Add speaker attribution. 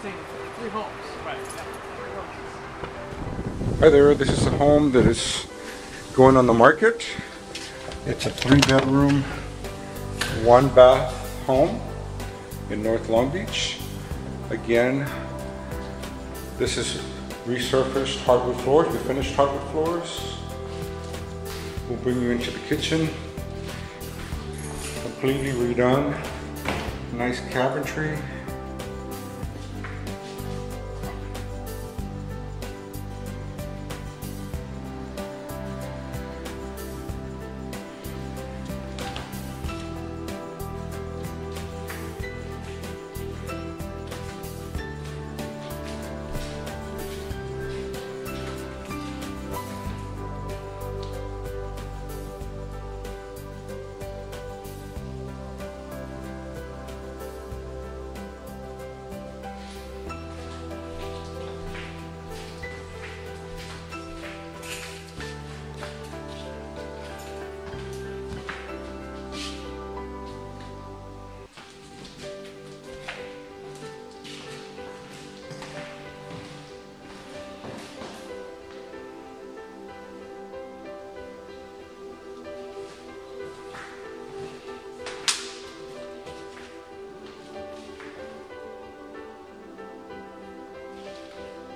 Speaker 1: Three, homes. Right. Hi there, this is a home that is going on the market. It's a three bedroom, one bath home in North Long Beach. Again, this is resurfaced hardwood floors, the finished hardwood floors. We'll bring you into the kitchen, completely redone, nice cabinetry.